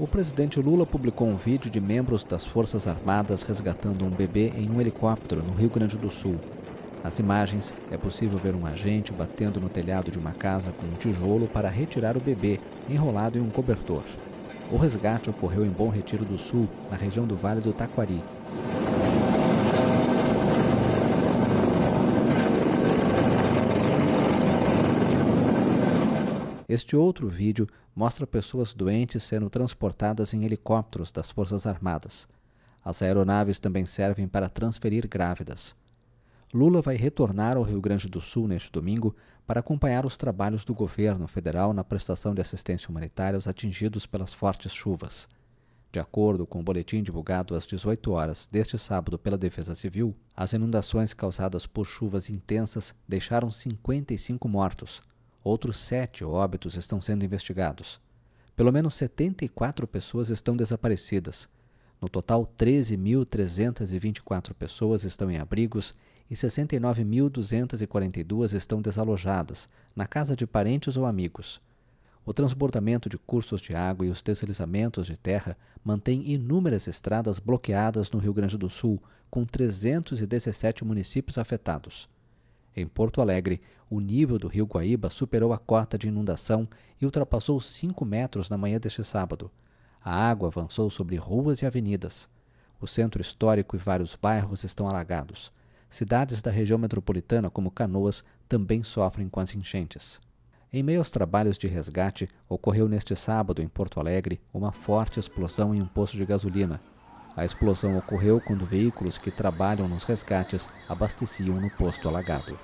O presidente Lula publicou um vídeo de membros das Forças Armadas resgatando um bebê em um helicóptero no Rio Grande do Sul. Nas imagens, é possível ver um agente batendo no telhado de uma casa com um tijolo para retirar o bebê, enrolado em um cobertor. O resgate ocorreu em Bom Retiro do Sul, na região do Vale do Taquari. Este outro vídeo mostra pessoas doentes sendo transportadas em helicópteros das Forças Armadas. As aeronaves também servem para transferir grávidas. Lula vai retornar ao Rio Grande do Sul neste domingo para acompanhar os trabalhos do governo federal na prestação de assistência humanitária aos atingidos pelas fortes chuvas. De acordo com o boletim divulgado às 18 horas deste sábado pela Defesa Civil, as inundações causadas por chuvas intensas deixaram 55 mortos, Outros sete óbitos estão sendo investigados. Pelo menos 74 pessoas estão desaparecidas. No total, 13.324 pessoas estão em abrigos e 69.242 estão desalojadas, na casa de parentes ou amigos. O transbordamento de cursos de água e os deslizamentos de terra mantêm inúmeras estradas bloqueadas no Rio Grande do Sul, com 317 municípios afetados. Em Porto Alegre, o nível do rio Guaíba superou a cota de inundação e ultrapassou 5 metros na manhã deste sábado. A água avançou sobre ruas e avenidas. O centro histórico e vários bairros estão alagados. Cidades da região metropolitana, como Canoas, também sofrem com as enchentes. Em meio aos trabalhos de resgate, ocorreu neste sábado, em Porto Alegre, uma forte explosão em um posto de gasolina. A explosão ocorreu quando veículos que trabalham nos resgates abasteciam no posto alagado.